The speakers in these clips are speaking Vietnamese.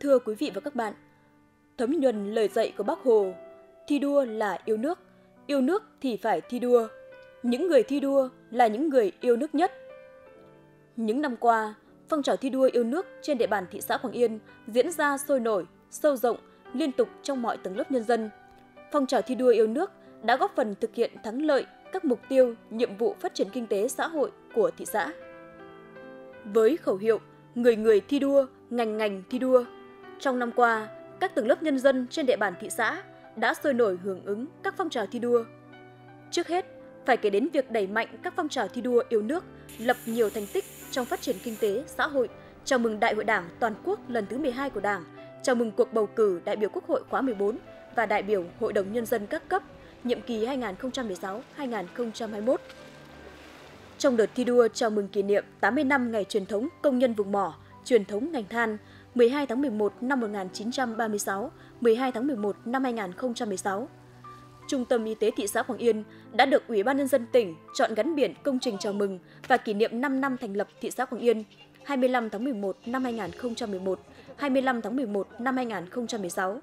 Thưa quý vị và các bạn, thấm nhuần lời dạy của Bác Hồ, thi đua là yêu nước, yêu nước thì phải thi đua. Những người thi đua là những người yêu nước nhất. Những năm qua, phong trào thi đua yêu nước trên địa bàn thị xã Quảng Yên diễn ra sôi nổi, sâu rộng, liên tục trong mọi tầng lớp nhân dân. Phong trào thi đua yêu nước đã góp phần thực hiện thắng lợi các mục tiêu, nhiệm vụ phát triển kinh tế xã hội của thị xã. Với khẩu hiệu người người thi đua, ngành ngành thi đua, trong năm qua, các tầng lớp nhân dân trên địa bàn thị xã đã sôi nổi hưởng ứng các phong trào thi đua. Trước hết, phải kể đến việc đẩy mạnh các phong trào thi đua yêu nước, lập nhiều thành tích trong phát triển kinh tế, xã hội, chào mừng Đại hội Đảng toàn quốc lần thứ 12 của Đảng, chào mừng cuộc bầu cử đại biểu Quốc hội khóa 14 và đại biểu Hội đồng Nhân dân các cấp nhiệm kỳ 2016-2021. Trong đợt thi đua chào mừng kỷ niệm 80 năm ngày truyền thống công nhân vùng mỏ, truyền thống ngành than 12 tháng 11 năm 1936, 12 tháng 11 năm 2016. Trung tâm Y tế thị xã Quảng Yên đã được Ủy ban Nhân dân tỉnh chọn gắn biển công trình chào mừng và kỷ niệm 5 năm thành lập thị xã Quảng Yên 25 tháng 11 năm 2011, 25 tháng 11 năm 2016.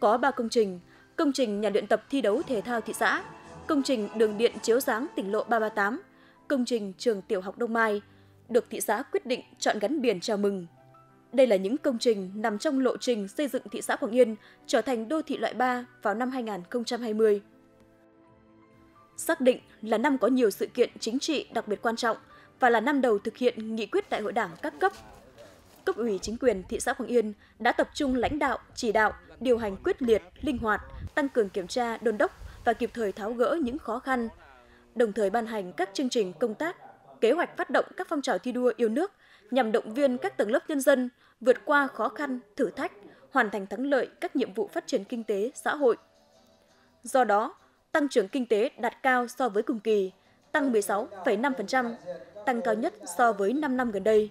Có 3 công trình, công trình nhà luyện tập thi đấu thể thao thị xã, công trình đường điện chiếu sáng tỉnh lộ 338, công trình trường tiểu học Đông Mai, được thị xã quyết định chọn gắn biển chào mừng. Đây là những công trình nằm trong lộ trình xây dựng thị xã Quảng Yên trở thành đô thị loại 3 vào năm 2020. Xác định là năm có nhiều sự kiện chính trị đặc biệt quan trọng và là năm đầu thực hiện nghị quyết đại hội đảng các cấp. Cấp ủy chính quyền thị xã Quảng Yên đã tập trung lãnh đạo, chỉ đạo, điều hành quyết liệt, linh hoạt, tăng cường kiểm tra, đôn đốc và kịp thời tháo gỡ những khó khăn, đồng thời ban hành các chương trình công tác, kế hoạch phát động các phong trào thi đua yêu nước nhằm động viên các tầng lớp nhân dân vượt qua khó khăn, thử thách, hoàn thành thắng lợi các nhiệm vụ phát triển kinh tế, xã hội. Do đó, tăng trưởng kinh tế đạt cao so với cùng kỳ, tăng 16,5%, tăng cao nhất so với 5 năm gần đây.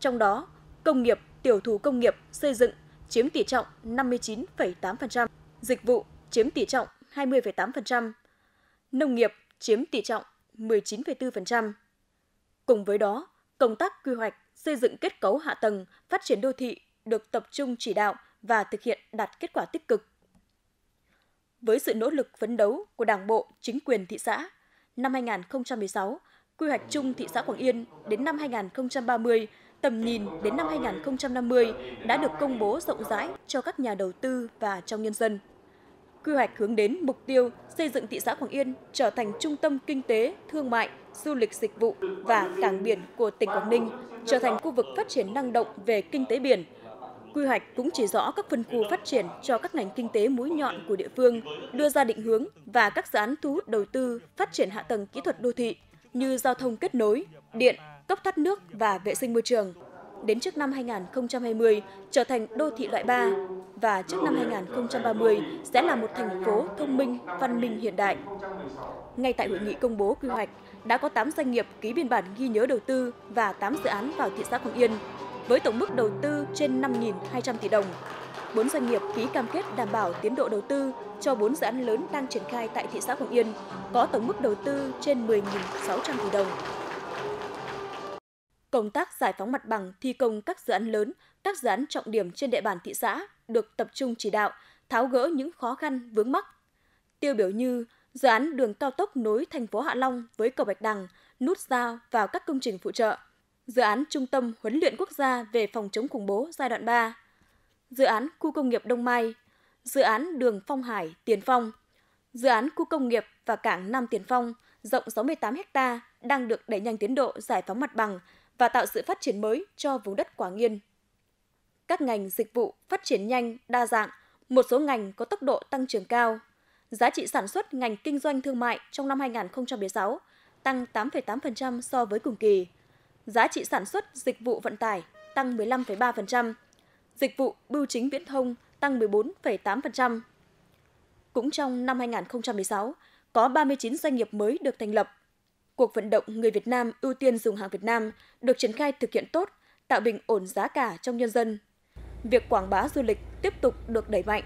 Trong đó, công nghiệp, tiểu thủ công nghiệp, xây dựng chiếm tỷ trọng 59,8%, dịch vụ chiếm tỷ trọng 20,8%, nông nghiệp chiếm tỷ trọng 19,4%. Cùng với đó, công tác quy hoạch, xây dựng kết cấu hạ tầng, phát triển đô thị được tập trung chỉ đạo và thực hiện đạt kết quả tích cực. Với sự nỗ lực phấn đấu của Đảng bộ, chính quyền thị xã, năm 2016, quy hoạch chung thị xã Quảng Yên đến năm 2030, tầm nhìn đến năm 2050 đã được công bố rộng rãi cho các nhà đầu tư và trong nhân dân. Quy hoạch hướng đến mục tiêu xây dựng thị xã Quảng Yên trở thành trung tâm kinh tế, thương mại, du lịch dịch vụ và cảng biển của tỉnh Quảng Ninh, trở thành khu vực phát triển năng động về kinh tế biển. Quy hoạch cũng chỉ rõ các phân khu phát triển cho các ngành kinh tế mũi nhọn của địa phương, đưa ra định hướng và các dự án thu hút đầu tư phát triển hạ tầng kỹ thuật đô thị như giao thông kết nối, điện, cấp thoát nước và vệ sinh môi trường. Đến trước năm 2020 trở thành đô thị loại 3 và trước năm 2030 sẽ là một thành phố thông minh, văn minh hiện đại. Ngay tại hội nghị công bố quy hoạch, đã có 8 doanh nghiệp ký biên bản ghi nhớ đầu tư và 8 dự án vào thị xã Quảng Yên với tổng mức đầu tư trên 5.200 tỷ đồng. 4 doanh nghiệp ký cam kết đảm bảo tiến độ đầu tư cho 4 dự án lớn đang triển khai tại thị xã Quảng Yên, có tổng mức đầu tư trên 10.600 tỷ đồng. Công tác giải phóng mặt bằng thi công các dự án lớn, các dự án trọng điểm trên địa bàn thị xã được tập trung chỉ đạo, tháo gỡ những khó khăn vướng mắc. Tiêu biểu như dự án đường cao tốc nối thành phố Hạ Long với cầu Bạch Đằng, nút giao vào các công trình phụ trợ, dự án Trung tâm huấn luyện quốc gia về phòng chống khủng bố giai đoạn 3, dự án khu công nghiệp Đông Mai, dự án đường Phong Hải Tiền Phong, dự án khu công nghiệp và cảng Nam Tiền Phong rộng 68 ha đang được đẩy nhanh tiến độ giải phóng mặt bằng và tạo sự phát triển mới cho vùng đất Quảng Yên. Các ngành dịch vụ phát triển nhanh, đa dạng, một số ngành có tốc độ tăng trưởng cao. Giá trị sản xuất ngành kinh doanh thương mại trong năm 2016 tăng 8,8% so với cùng kỳ. Giá trị sản xuất dịch vụ vận tải tăng 15,3%. Dịch vụ bưu chính viễn thông tăng 14,8%. Cũng trong năm 2016, có 39 doanh nghiệp mới được thành lập, cuộc vận động người Việt Nam ưu tiên dùng hàng Việt Nam được triển khai thực hiện tốt, tạo bình ổn giá cả trong nhân dân. Việc quảng bá du lịch tiếp tục được đẩy mạnh.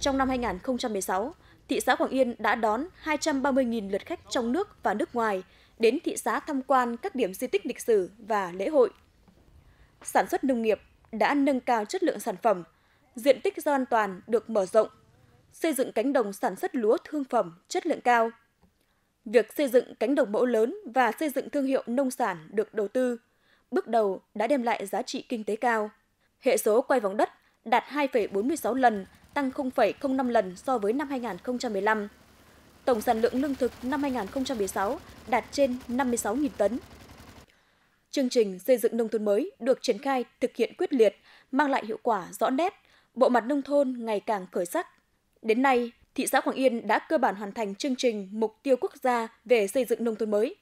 Trong năm 2016, thị xã Quảng Yên đã đón 230.000 lượt khách trong nước và nước ngoài đến thị xã tham quan các điểm di tích lịch sử và lễ hội. Sản xuất nông nghiệp đã nâng cao chất lượng sản phẩm, diện tích do an toàn được mở rộng, xây dựng cánh đồng sản xuất lúa thương phẩm chất lượng cao. Việc xây dựng cánh đồng mẫu lớn và xây dựng thương hiệu nông sản được đầu tư, bước đầu đã đem lại giá trị kinh tế cao. Hệ số quay vòng đất đạt 2,46 lần, tăng 0,05 lần so với năm 2015. Tổng sản lượng lương thực năm 2016 đạt trên 56.000 tấn. Chương trình xây dựng nông thôn mới được triển khai thực hiện quyết liệt, mang lại hiệu quả rõ nét, bộ mặt nông thôn ngày càng khởi sắc. Đến nay, thị xã Quảng Yên đã cơ bản hoàn thành chương trình mục tiêu quốc gia về xây dựng nông thôn mới.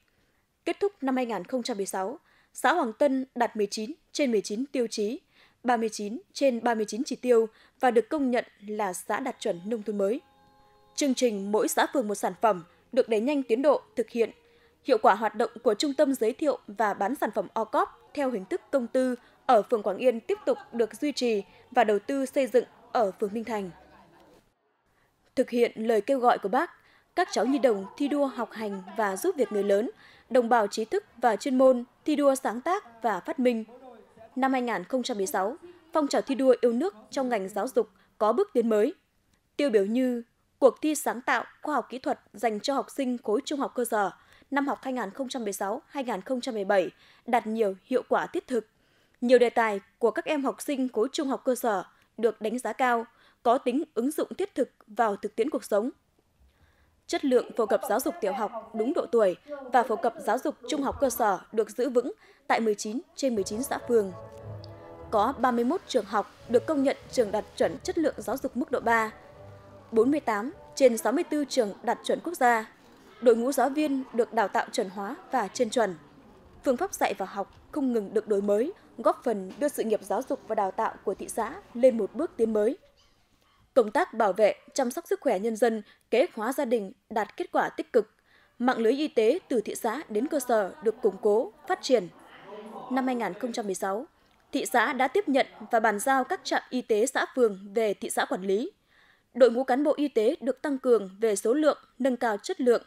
Kết thúc năm 2016, xã Hoàng Tân đạt 19 trên 19 tiêu chí, 39 trên 39 chỉ tiêu và được công nhận là xã đạt chuẩn nông thôn mới. Chương trình mỗi xã phường một sản phẩm được đẩy nhanh tiến độ thực hiện. Hiệu quả hoạt động của trung tâm giới thiệu và bán sản phẩm OCOP theo hình thức công tư ở phường Quảng Yên tiếp tục được duy trì và đầu tư xây dựng ở phường Minh Thành. Thực hiện lời kêu gọi của bác, các cháu nhi đồng thi đua học hành và giúp việc người lớn, đồng bào trí thức và chuyên môn thi đua sáng tác và phát minh. Năm 2016, phong trào thi đua yêu nước trong ngành giáo dục có bước tiến mới. Tiêu biểu như cuộc thi sáng tạo khoa học kỹ thuật dành cho học sinh khối trung học cơ sở năm học 2016-2017 đạt nhiều hiệu quả thiết thực. Nhiều đề tài của các em học sinh khối trung học cơ sở được đánh giá cao, có tính ứng dụng thiết thực vào thực tiễn cuộc sống. Chất lượng phổ cập giáo dục tiểu học đúng độ tuổi và phổ cập giáo dục trung học cơ sở được giữ vững tại 19 trên 19 xã phường. Có 31 trường học được công nhận trường đạt chuẩn chất lượng giáo dục mức độ 3, 48 trên 64 trường đạt chuẩn quốc gia. Đội ngũ giáo viên được đào tạo chuẩn hóa và trên chuẩn. Phương pháp dạy và học không ngừng được đổi mới, góp phần đưa sự nghiệp giáo dục và đào tạo của thị xã lên một bước tiến mới. Công tác bảo vệ, chăm sóc sức khỏe nhân dân, kế hoạch hóa gia đình đạt kết quả tích cực. Mạng lưới y tế từ thị xã đến cơ sở được củng cố, phát triển. Năm 2016, thị xã đã tiếp nhận và bàn giao các trạm y tế xã phường về thị xã quản lý. Đội ngũ cán bộ y tế được tăng cường về số lượng, nâng cao chất lượng.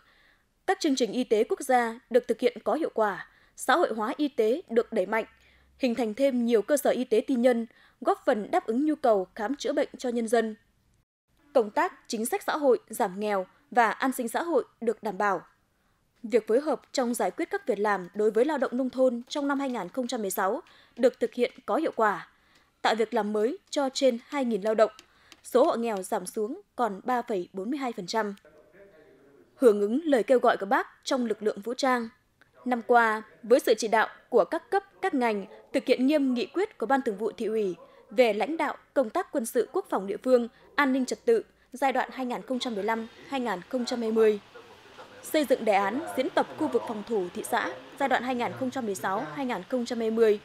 Các chương trình y tế quốc gia được thực hiện có hiệu quả, xã hội hóa y tế được đẩy mạnh, hình thành thêm nhiều cơ sở y tế tư nhân, góp phần đáp ứng nhu cầu khám chữa bệnh cho nhân dân. Công tác chính sách xã hội, giảm nghèo và an sinh xã hội được đảm bảo. Việc phối hợp trong giải quyết các việc làm đối với lao động nông thôn trong năm 2016 được thực hiện có hiệu quả, tạo việc làm mới cho trên 2.000 lao động, số hộ nghèo giảm xuống còn 3,42%. Hưởng ứng lời kêu gọi của bác trong lực lượng vũ trang, năm qua, với sự chỉ đạo của các cấp, các ngành thực hiện nghiêm nghị quyết của Ban Thường vụ Thị ủy về lãnh đạo công tác quân sự quốc phòng địa phương, an ninh trật tự giai đoạn 2015-2020 xây dựng đề án diễn tập khu vực phòng thủ thị xã giai đoạn 2016-2020,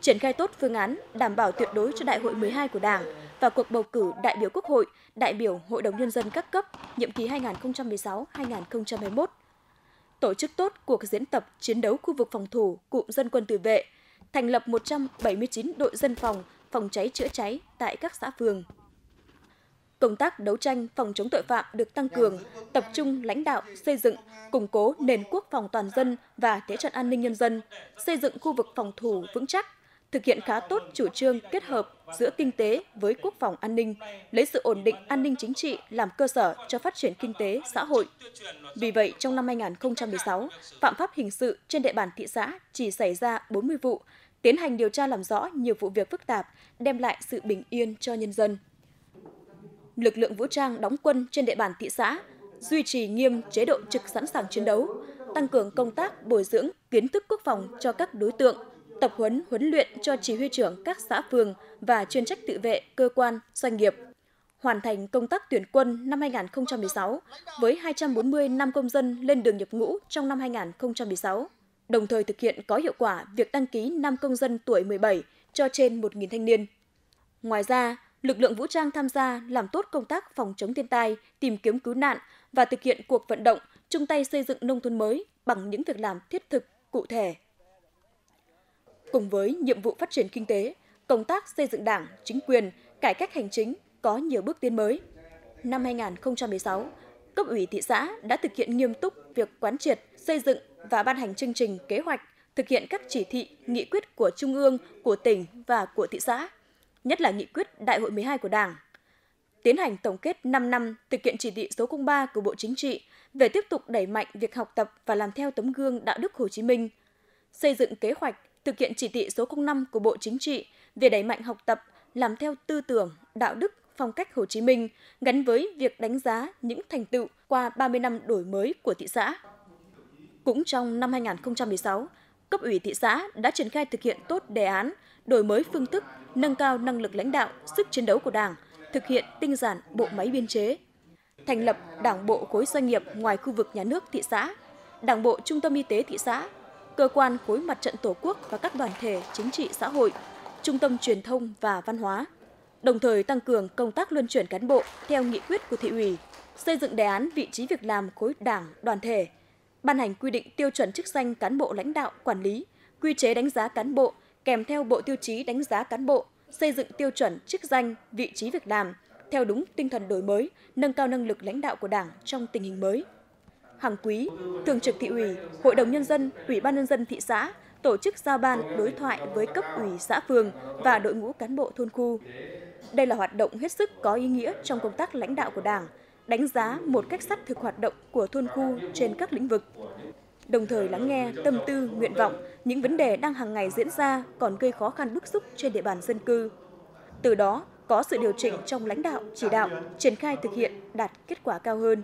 triển khai tốt phương án đảm bảo tuyệt đối cho Đại hội 12 của Đảng và cuộc bầu cử đại biểu Quốc hội, đại biểu Hội đồng Nhân dân các cấp nhiệm kỳ 2016-2021. Tổ chức tốt cuộc diễn tập chiến đấu khu vực phòng thủ cụm dân quân tự vệ, thành lập 179 đội dân phòng, phòng cháy chữa cháy tại các xã phường. Công tác đấu tranh phòng chống tội phạm được tăng cường, tập trung lãnh đạo, xây dựng, củng cố nền quốc phòng toàn dân và thế trận an ninh nhân dân, xây dựng khu vực phòng thủ vững chắc, thực hiện khá tốt chủ trương kết hợp giữa kinh tế với quốc phòng an ninh, lấy sự ổn định an ninh chính trị làm cơ sở cho phát triển kinh tế, xã hội. Vì vậy, trong năm 2016, phạm pháp hình sự trên địa bàn thị xã chỉ xảy ra 40 vụ, tiến hành điều tra làm rõ nhiều vụ việc phức tạp, đem lại sự bình yên cho nhân dân lực lượng vũ trang đóng quân trên địa bàn thị xã, duy trì nghiêm chế độ trực sẵn sàng chiến đấu, tăng cường công tác bồi dưỡng kiến thức quốc phòng cho các đối tượng, tập huấn huấn luyện cho chỉ huy trưởng các xã phường và chuyên trách tự vệ cơ quan, doanh nghiệp. Hoàn thành công tác tuyển quân năm 2016 với 240 năm công dân lên đường nhập ngũ trong năm 2016, đồng thời thực hiện có hiệu quả việc đăng ký năm công dân tuổi 17 cho trên 1.000 thanh niên. Ngoài ra, lực lượng vũ trang tham gia làm tốt công tác phòng chống thiên tai, tìm kiếm cứu nạn và thực hiện cuộc vận động chung tay xây dựng nông thôn mới bằng những việc làm thiết thực, cụ thể. Cùng với nhiệm vụ phát triển kinh tế, công tác xây dựng đảng, chính quyền, cải cách hành chính có nhiều bước tiến mới. Năm 2016, cấp ủy thị xã đã thực hiện nghiêm túc việc quán triệt, xây dựng và ban hành chương trình kế hoạch thực hiện các chỉ thị, nghị quyết của Trung ương, của tỉnh và của thị xã, nhất là nghị quyết Đại hội 12 của Đảng. Tiến hành tổng kết 5 năm thực hiện chỉ thị số 03 của Bộ Chính trị về tiếp tục đẩy mạnh việc học tập và làm theo tấm gương đạo đức Hồ Chí Minh, xây dựng kế hoạch thực hiện chỉ thị số 05 của Bộ Chính trị về đẩy mạnh học tập, làm theo tư tưởng, đạo đức, phong cách Hồ Chí Minh gắn với việc đánh giá những thành tựu qua 30 năm đổi mới của thị xã. Cũng trong năm 2016, cấp ủy thị xã đã triển khai thực hiện tốt đề án đổi mới phương thức, nâng cao năng lực lãnh đạo, sức chiến đấu của Đảng, thực hiện tinh giản bộ máy biên chế, thành lập Đảng bộ khối doanh nghiệp ngoài khu vực nhà nước thị xã, Đảng bộ trung tâm y tế thị xã, cơ quan khối mặt trận Tổ quốc và các đoàn thể chính trị xã hội, trung tâm truyền thông và văn hóa. Đồng thời tăng cường công tác luân chuyển cán bộ theo nghị quyết của thị ủy, xây dựng đề án vị trí việc làm khối đảng, đoàn thể, ban hành quy định tiêu chuẩn chức danh cán bộ lãnh đạo, quản lý, quy chế đánh giá cán bộ kèm theo bộ tiêu chí đánh giá cán bộ, xây dựng tiêu chuẩn chức danh, vị trí việc làm theo đúng tinh thần đổi mới, nâng cao năng lực lãnh đạo của Đảng trong tình hình mới hàng quý, thường trực thị ủy, hội đồng nhân dân, ủy ban nhân dân thị xã tổ chức giao ban đối thoại với cấp ủy xã phường và đội ngũ cán bộ thôn khu. Đây là hoạt động hết sức có ý nghĩa trong công tác lãnh đạo của Đảng, đánh giá một cách sát thực hoạt động của thôn khu trên các lĩnh vực. Đồng thời lắng nghe tâm tư, nguyện vọng, những vấn đề đang hàng ngày diễn ra còn gây khó khăn bức xúc trên địa bàn dân cư. Từ đó, có sự điều chỉnh trong lãnh đạo, chỉ đạo, triển khai thực hiện đạt kết quả cao hơn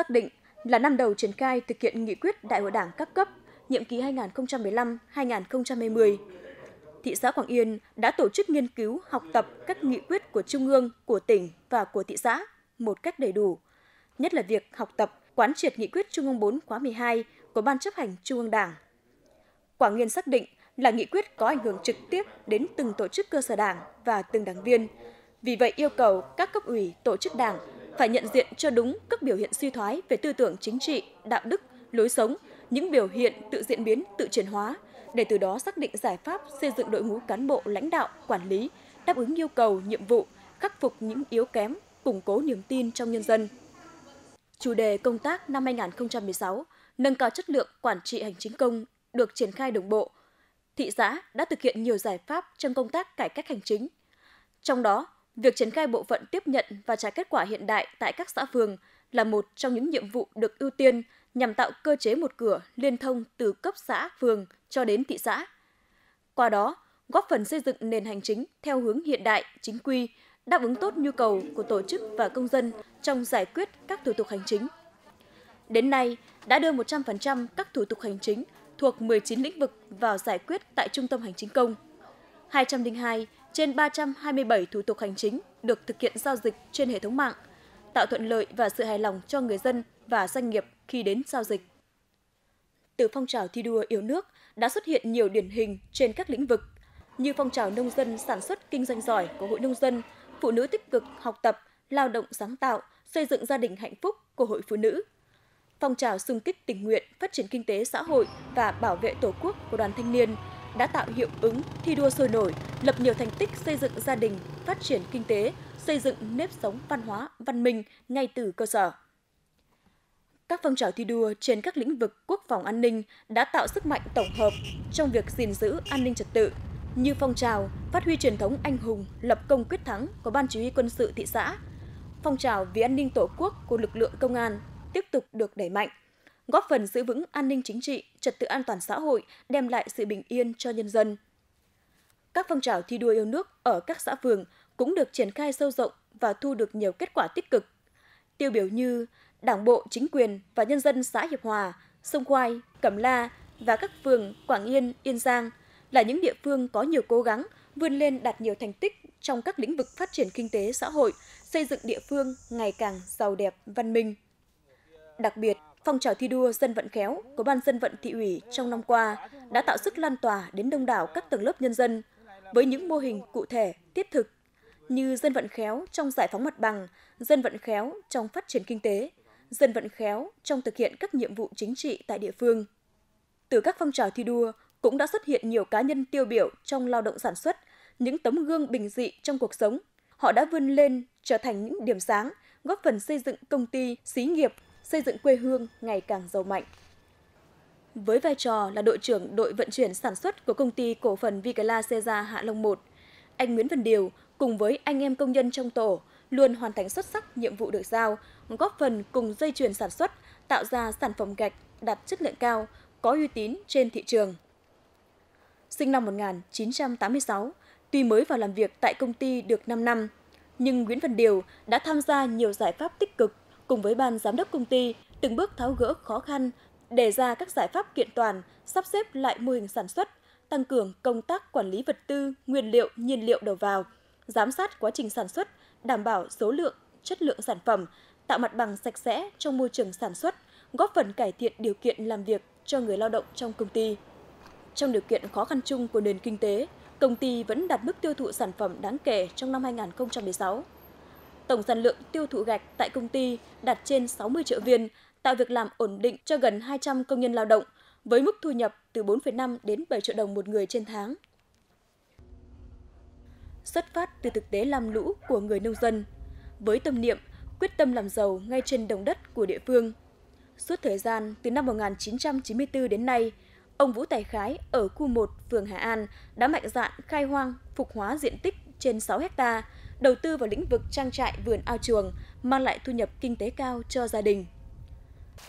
xác định là năm đầu triển khai thực hiện nghị quyết Đại hội Đảng các cấp nhiệm kỳ 2015-2020. Thị xã Quảng Yên đã tổ chức nghiên cứu, học tập các nghị quyết của Trung ương, của tỉnh và của thị xã một cách đầy đủ, nhất là việc học tập, quán triệt nghị quyết Trung ương 4 khóa 12 của Ban chấp hành Trung ương Đảng. Quảng Yên xác định là nghị quyết có ảnh hưởng trực tiếp đến từng tổ chức cơ sở đảng và từng đảng viên. Vì vậy yêu cầu các cấp ủy, tổ chức đảng phải nhận diện cho đúng các biểu hiện suy thoái về tư tưởng chính trị, đạo đức, lối sống, những biểu hiện tự diễn biến, tự chuyển hóa, để từ đó xác định giải pháp xây dựng đội ngũ cán bộ lãnh đạo, quản lý, đáp ứng yêu cầu, nhiệm vụ, khắc phục những yếu kém, củng cố niềm tin trong nhân dân. Chủ đề công tác năm 2016, nâng cao chất lượng quản trị hành chính công được triển khai đồng bộ. Thị xã đã thực hiện nhiều giải pháp trong công tác cải cách hành chính. Trong đó, Việc triển khai bộ phận tiếp nhận và trả kết quả hiện đại tại các xã phường là một trong những nhiệm vụ được ưu tiên nhằm tạo cơ chế một cửa liên thông từ cấp xã, phường cho đến thị xã. Qua đó, góp phần xây dựng nền hành chính theo hướng hiện đại, chính quy, đáp ứng tốt nhu cầu của tổ chức và công dân trong giải quyết các thủ tục hành chính. Đến nay, đã đưa 100% các thủ tục hành chính thuộc 19 lĩnh vực vào giải quyết tại Trung tâm Hành chính công. 202 trên 327 thủ tục hành chính được thực hiện giao dịch trên hệ thống mạng, tạo thuận lợi và sự hài lòng cho người dân và doanh nghiệp khi đến giao dịch. Từ phong trào thi đua yêu nước đã xuất hiện nhiều điển hình trên các lĩnh vực như phong trào nông dân sản xuất kinh doanh giỏi của Hội Nông dân, phụ nữ tích cực học tập, lao động sáng tạo, xây dựng gia đình hạnh phúc của Hội Phụ nữ, phong trào xung kích tình nguyện, phát triển kinh tế xã hội và bảo vệ Tổ quốc của đoàn thanh niên đã tạo hiệu ứng thi đua sôi nổi, lập nhiều thành tích xây dựng gia đình, phát triển kinh tế, xây dựng nếp sống văn hóa, văn minh ngay từ cơ sở. Các phong trào thi đua trên các lĩnh vực quốc phòng an ninh đã tạo sức mạnh tổng hợp trong việc gìn giữ an ninh trật tự, như phong trào phát huy truyền thống anh hùng lập công quyết thắng của Ban Chỉ huy quân sự thị xã, phong trào vì an ninh tổ quốc của lực lượng công an tiếp tục được đẩy mạnh góp phần giữ vững an ninh chính trị, trật tự an toàn xã hội, đem lại sự bình yên cho nhân dân. Các phong trào thi đua yêu nước ở các xã phường cũng được triển khai sâu rộng và thu được nhiều kết quả tích cực. Tiêu biểu như Đảng bộ, chính quyền và nhân dân xã Hiệp Hòa, Sông Khoai, Cẩm La và các phường Quảng Yên, Yên Giang là những địa phương có nhiều cố gắng vươn lên đạt nhiều thành tích trong các lĩnh vực phát triển kinh tế xã hội, xây dựng địa phương ngày càng giàu đẹp, văn minh. Đặc biệt, Phong trào thi đua dân vận khéo của Ban dân vận thị ủy trong năm qua đã tạo sức lan tỏa đến đông đảo các tầng lớp nhân dân với những mô hình cụ thể, thiết thực như dân vận khéo trong giải phóng mặt bằng, dân vận khéo trong phát triển kinh tế, dân vận khéo trong thực hiện các nhiệm vụ chính trị tại địa phương. Từ các phong trào thi đua cũng đã xuất hiện nhiều cá nhân tiêu biểu trong lao động sản xuất, những tấm gương bình dị trong cuộc sống. Họ đã vươn lên trở thành những điểm sáng, góp phần xây dựng công ty, xí nghiệp xây dựng quê hương ngày càng giàu mạnh. Với vai trò là đội trưởng đội vận chuyển sản xuất của công ty cổ phần Vigala Seza Hạ Long 1, anh Nguyễn Văn Điều cùng với anh em công nhân trong tổ luôn hoàn thành xuất sắc nhiệm vụ được giao, góp phần cùng dây chuyền sản xuất tạo ra sản phẩm gạch đạt chất lượng cao, có uy tín trên thị trường. Sinh năm 1986, tuy mới vào làm việc tại công ty được 5 năm, nhưng Nguyễn Văn Điều đã tham gia nhiều giải pháp tích cực cùng với ban giám đốc công ty từng bước tháo gỡ khó khăn, đề ra các giải pháp kiện toàn, sắp xếp lại mô hình sản xuất, tăng cường công tác quản lý vật tư, nguyên liệu, nhiên liệu đầu vào, giám sát quá trình sản xuất, đảm bảo số lượng, chất lượng sản phẩm, tạo mặt bằng sạch sẽ trong môi trường sản xuất, góp phần cải thiện điều kiện làm việc cho người lao động trong công ty. Trong điều kiện khó khăn chung của nền kinh tế, công ty vẫn đạt mức tiêu thụ sản phẩm đáng kể trong năm 2016. Tổng sản lượng tiêu thụ gạch tại công ty đạt trên 60 triệu viên, tạo việc làm ổn định cho gần 200 công nhân lao động, với mức thu nhập từ 4,5 đến 7 triệu đồng một người trên tháng. Xuất phát từ thực tế làm lũ của người nông dân, với tâm niệm quyết tâm làm giàu ngay trên đồng đất của địa phương. Suốt thời gian từ năm 1994 đến nay, ông Vũ Tài Khái ở khu 1 phường Hà An đã mạnh dạn khai hoang, phục hóa diện tích trên 6 hecta, đầu tư vào lĩnh vực trang trại vườn ao chuồng, mang lại thu nhập kinh tế cao cho gia đình.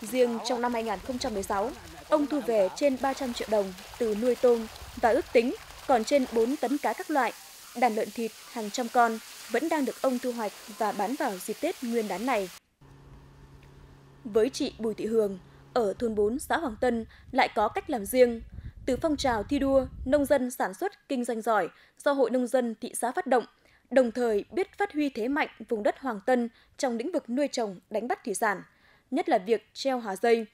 Riêng trong năm 2016, ông thu về trên 300 triệu đồng từ nuôi tôm và ước tính còn trên 4 tấn cá các loại, đàn lợn thịt hàng trăm con vẫn đang được ông thu hoạch và bán vào dịp Tết nguyên đán này. Với chị Bùi Thị Hường, ở thôn 4 xã Hoàng Tân lại có cách làm riêng. Từ phong trào thi đua, nông dân sản xuất kinh doanh giỏi do Hội Nông dân thị xã phát động, đồng thời biết phát huy thế mạnh vùng đất Hoàng Tân trong lĩnh vực nuôi trồng, đánh bắt thủy sản, nhất là việc treo hà dây.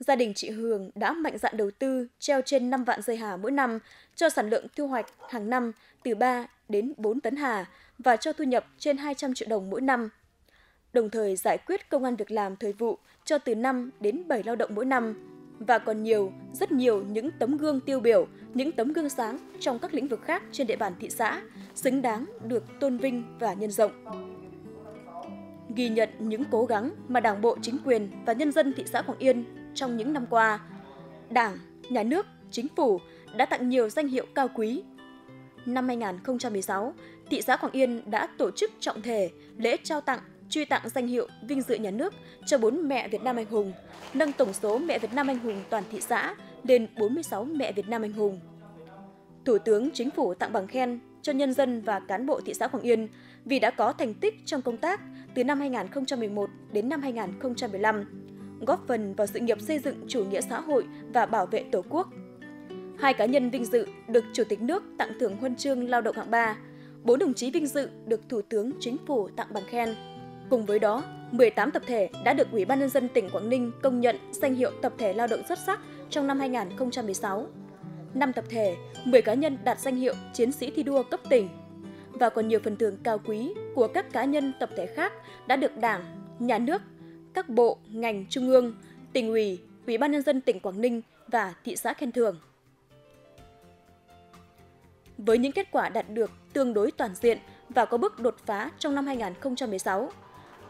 Gia đình chị Hường đã mạnh dạn đầu tư treo trên 5 vạn dây hà mỗi năm cho sản lượng thu hoạch hàng năm từ 3 đến 4 tấn hà và cho thu nhập trên 200 triệu đồng mỗi năm. Đồng thời giải quyết công an việc làm thời vụ cho từ 5 đến 7 lao động mỗi năm và còn nhiều, rất nhiều những tấm gương tiêu biểu, những tấm gương sáng trong các lĩnh vực khác trên địa bàn thị xã, xứng đáng được tôn vinh và nhân rộng. Ghi nhận những cố gắng mà Đảng bộ, chính quyền và nhân dân thị xã Quảng Yên trong những năm qua, Đảng, Nhà nước, Chính phủ đã tặng nhiều danh hiệu cao quý. Năm 2016, thị xã Quảng Yên đã tổ chức trọng thể lễ trao tặng truy tặng danh hiệu vinh dự nhà nước cho bốn mẹ Việt Nam anh hùng, nâng tổng số mẹ Việt Nam anh hùng toàn thị xã lên 46 mẹ Việt Nam anh hùng. Thủ tướng Chính phủ tặng bằng khen cho nhân dân và cán bộ thị xã Quảng Yên vì đã có thành tích trong công tác từ năm 2011 đến năm 2015, góp phần vào sự nghiệp xây dựng chủ nghĩa xã hội và bảo vệ Tổ quốc. Hai cá nhân vinh dự được Chủ tịch nước tặng thưởng huân chương lao động hạng 3, bốn đồng chí vinh dự được Thủ tướng Chính phủ tặng bằng khen. Cùng với đó, 18 tập thể đã được Ủy ban nhân dân tỉnh Quảng Ninh công nhận danh hiệu tập thể lao động xuất sắc trong năm 2016. 5 tập thể, 10 cá nhân đạt danh hiệu chiến sĩ thi đua cấp tỉnh và còn nhiều phần thưởng cao quý của các cá nhân tập thể khác đã được Đảng, Nhà nước, các bộ, ngành trung ương, tỉnh ủy, Ủy ban nhân dân tỉnh Quảng Ninh và thị xã khen thưởng. Với những kết quả đạt được tương đối toàn diện và có bước đột phá trong năm 2016,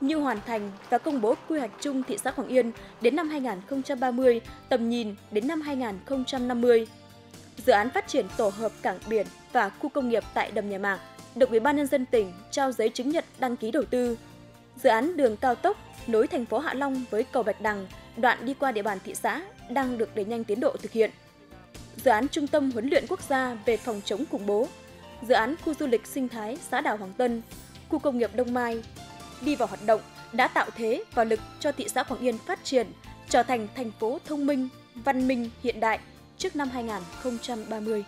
như hoàn thành và công bố quy hoạch chung thị xã Quảng Yên đến năm 2030, tầm nhìn đến năm 2050. Dự án phát triển tổ hợp cảng biển và khu công nghiệp tại Đầm Nhà Mạc được Ủy ban nhân dân tỉnh trao giấy chứng nhận đăng ký đầu tư. Dự án đường cao tốc nối thành phố Hạ Long với cầu Bạch Đằng, đoạn đi qua địa bàn thị xã đang được đẩy nhanh tiến độ thực hiện. Dự án Trung tâm huấn luyện quốc gia về phòng chống khủng bố, dự án khu du lịch sinh thái xã đảo Hoàng Tân, khu công nghiệp Đông Mai đi vào hoạt động đã tạo thế và lực cho thị xã Quảng Yên phát triển, trở thành thành phố thông minh, văn minh, hiện đại trước năm 2030.